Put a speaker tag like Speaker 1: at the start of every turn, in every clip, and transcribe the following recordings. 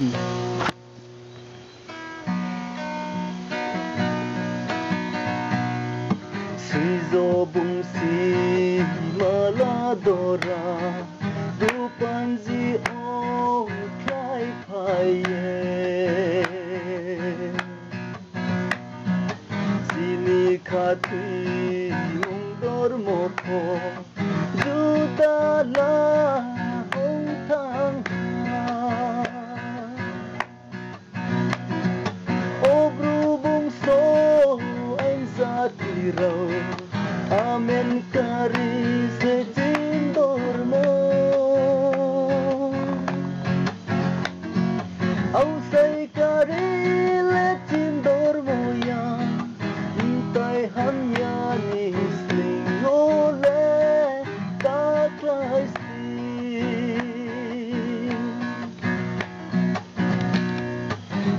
Speaker 1: Ừ. Sizo bung si maladora Du panzi o kai paye Sini khatui ung dor moko Judala ong ra Amen kari se tin dormo Au sai kari le tin dormo ya Intai han ya ni sling ole ta klai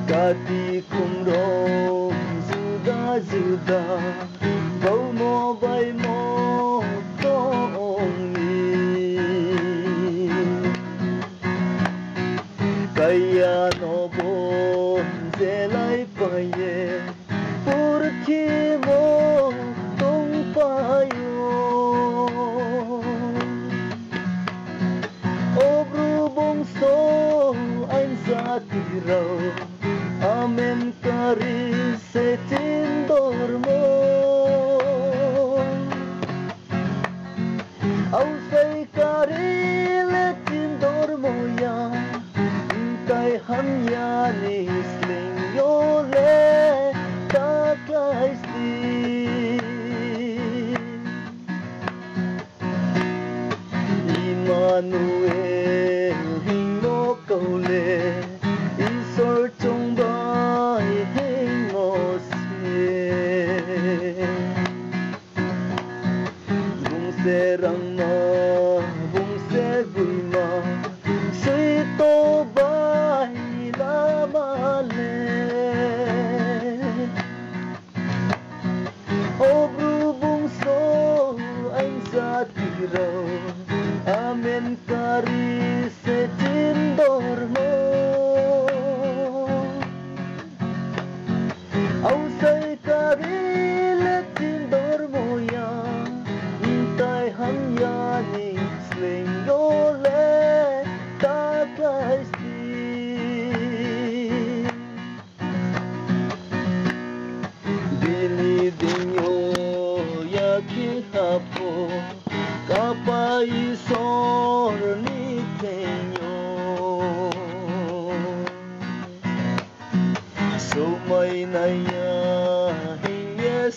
Speaker 1: Kati kumrong juda juda Pianobo delai paye Porque mo tong payo Obrubong song ang sa tiraw. Emmanuel hingo câu lệ Isor trong bài hingo se Bung se răng ma ni Sumay na ya hiye